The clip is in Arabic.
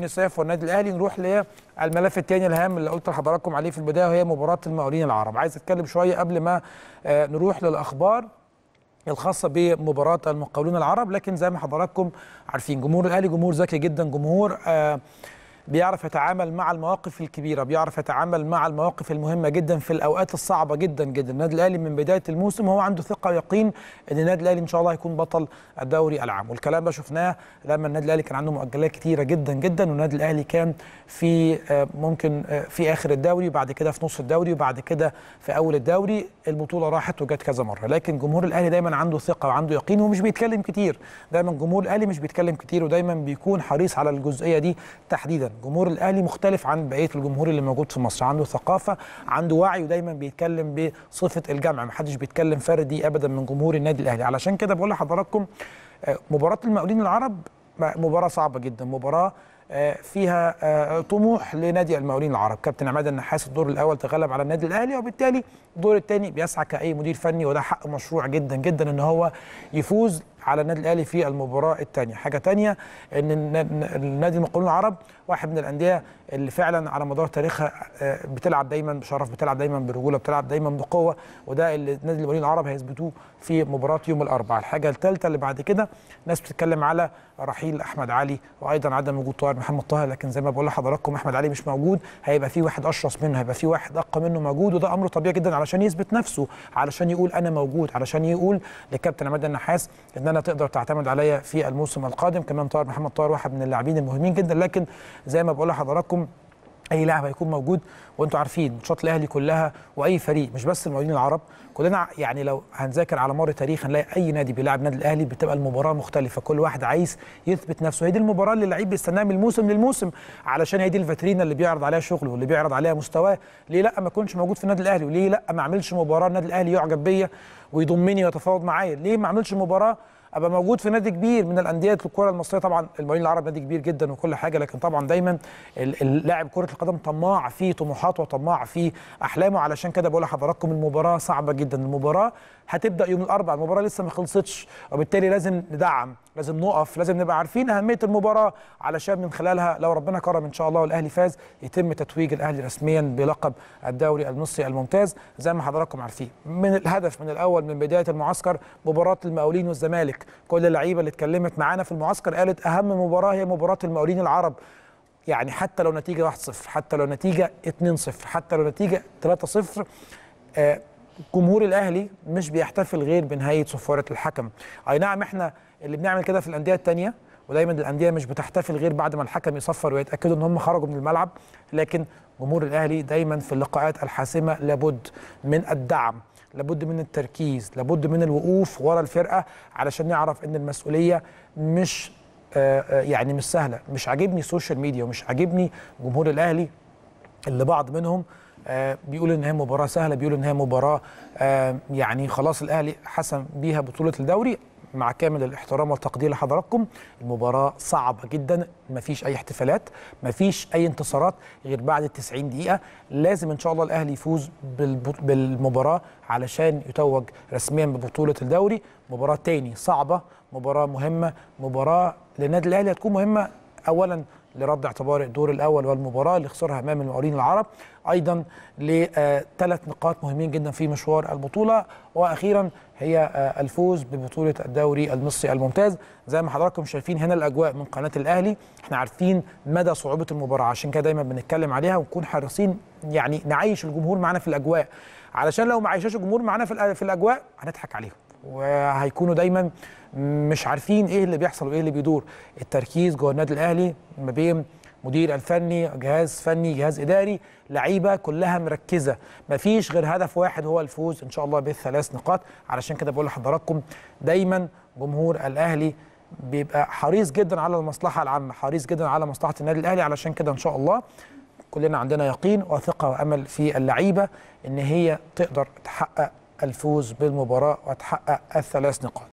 تونسيف والنادي الأهلي. نروح للملف الثاني الهام اللي قلت لحضراتكم عليه في البداية وهي مباراة المقاولين العرب. عايز أتكلم شوية قبل ما آه، نروح للأخبار الخاصة بمباراة المقاولون العرب. لكن زي ما حضراتكم عارفين جمهور الأهلي جمهور ذكي جدا جمهور آه بيعرف يتعامل مع المواقف الكبيرة بيعرف يتعامل مع المواقف المهمة جدا في الأوقات الصعبة جدا جدا. النادي الأهلي من بداية الموسم هو عنده ثقة ويقين إن النادي الأهلي إن شاء الله هيكون بطل الدوري العام. والكلام ده شفناه لما النادي الأهلي كان عنده مؤجلات كتيرة جدا جدا والنادي الأهلي كان في آه، ممكن آه، في آخر الدوري وبعد كده في نص الدوري وبعد كده في أول الدوري البطولة راحت وجت كذا مرة. لكن جمهور الأهلي دايما عنده ثقة وعنده يقين ومش بيتكلم كتير. دايما جمهور الأهلي مش بيتكلم كتير ودايما بيكون حريص على الجزئية دي تحديدا. جمهور الأهلي مختلف عن بقية الجمهور اللي موجود في مصر. عنده ثقافة عنده وعي ودايما بيتكلم بصفة الجمع. محدش بيتكلم فردي ابدا من جمهور النادي الأهلي. علشان كده بقول لحضراتكم آه، مباراة المقاولين العرب مباراة صعبة جدا. مباراة آه، فيها آه، طموح لنادي المقاولين العرب. كابتن عماد النحاس الدور الأول تغلب على النادي الأهلي وبالتالي الدور الثاني بيسعى كأي مدير فني وده حق مشروع جدا جدا إن هو يفوز على النادي الأهلي في المباراة الثانية حاجة ثانية إن النا- النادي المقاولون العرب واحد من الأندية اللي فعلا على مدار تاريخها آه، بتلعب دايما بشرف بتلعب دايما برجولة بتلعب دايما بقوة وده اللي نادي المقاولين العرب هيثبتوه في مباراة يوم الأربعاء. الحاجة الثالثه اللي بعد كده ناس بتتكلم على رحيل أحمد علي وأيضا عدم وجود طاهر محمد طاهر لكن زي ما بقول لحضراتكم أحمد علي مش موجود هيبقى في واحد أشرس منه هيبقى في واحد أقوى منه موجود وده أمر طبيعي جدا علشان يثبت نفسه علشان يقول أنا موجود علشان يقول لكابتن عماد النحاس إن أنا تقدر تعتمد عليا في الموسم القادم. كمان طاهر محمد طاهر واحد من اللاعبين المهمين جدا. لكن زي ما بقول لحضراتكم أي لاعب هيكون موجود وأنتم عارفين ماتشات الأهلي كلها وأي فريق مش بس المقاولين العرب كلنا يعني لو هنذاكر على مر التاريخ هنلاقي أي نادي بيلعب نادي الأهلي بتبقى المباراة مختلفة. كل واحد عايز يثبت نفسه. هي دي المباراة اللي اللعيب بيستناها من الموسم للموسم علشان هي دي الفاترينا اللي بيعرض عليها شغله واللي بيعرض عليها مستواه. ليه لأ؟ ما اكونش موجود في النادي الأهلي. وليه لأ؟ ما اعملش مباراة النادي الأهلي يعجب بيا ويضمني ويتفاوض معايا. ليه ما اعملش مباراة أبقى موجود في نادي كبير من الأندية الكره المصرية. طبعا المقاولين العرب نادي كبير جدا وكل حاجة لكن طبعا دايما ال- اللاعب كرة القدم طماع في طموحاته وطماع في أحلامه. علشان كده بقول لحضراتكم المباراة صعبة جدا. المباراة هتبدأ يوم الأربعاء. المباراة لسه ما خلصتش وبالتالي لازم ندعم لازم نقف لازم نبقى عارفين أهمية المباراة علشان من خلالها لو ربنا كرم إن شاء الله والأهلي فاز يتم تتويج الأهلي رسميا بلقب الدوري المصري الممتاز. زي ما حضراتكم عارفين من الهدف من الأول من بداية المعسكر مباراة المقاولين والزمالك. كل اللعيبة اللي اتكلمت معانا في المعسكر قالت أهم مباراة هي مباراة المقاولين العرب. يعني حتى لو نتيجة 1-0 حتى لو نتيجة 2-0 حتى لو نتيجة 3-0 آه، جمهور الأهلي مش بيحتفل غير بنهاية صفاره الحكم. أي نعم إحنا اللي بنعمل كده في الأندية الثانية ودايما الأندية مش بتحتفل غير بعد ما الحكم يصفر ويتأكدوا إن هم خرجوا من الملعب لكن جمهور الأهلي دايما في اللقاءات الحاسمة لابد من الدعم. لابد من التركيز لابد من الوقوف ورا الفرقة علشان نعرف إن المسؤولية مش آه، آه، يعني مش سهلة. مش عاجبني السوشيال ميديا ومش عاجبني جمهور الأهلي اللي بعض منهم آه، بيقول إن هي مباراة سهلة بيقول إن هي مباراة يعني خلاص الأهلي حسم بيها بطولة الدوري. مع كامل الاحترام والتقدير لحضراتكم. المباراة صعبة جدا مفيش أي احتفالات مفيش أي انتصارات غير بعد ال 90 دقيقة. لازم إن شاء الله الأهلي يفوز بالمباراة علشان يتوج رسميا ببطولة الدوري. مباراة تاني صعبة مباراة مهمة مباراة للنادي الأهلي هتكون مهمة اولا لرد اعتبار الدور الأول والمباراة اللي خسرها أمام المقاولين العرب أيضا لثلاث نقاط مهمين جدا في مشوار البطولة. وأخيرا هي آه، الفوز ببطولة الدوري المصري الممتاز. زي ما حضراتكم شايفين هنا الأجواء من قناة الأهلي. إحنا عارفين مدى صعوبة المباراة عشان كده دايما بنتكلم عليها ونكون حريصين يعني نعيش الجمهور معانا في الأجواء. علشان لو ما عايشاش الجمهور معانا في الأجواء هنضحك عليهم. وهيكونوا دايما مش عارفين إيه اللي بيحصل وإيه اللي بيدور. التركيز جوه النادي الأهلي ما بين مدير الفني جهاز فني جهاز إداري لعيبة كلها مركزة. مفيش غير هدف واحد هو الفوز إن شاء الله بالثلاث نقاط. علشان كده بقول لحضراتكم دايما جمهور الأهلي بيبقى حريص جدا على المصلحة العامة حريص جدا على مصلحة النادي الأهلي. علشان كده إن شاء الله كلنا عندنا يقين وثقة وأمل في اللعيبة إن هي تقدر تحقق الفوز بالمباراة وتحقق الثلاث نقاط.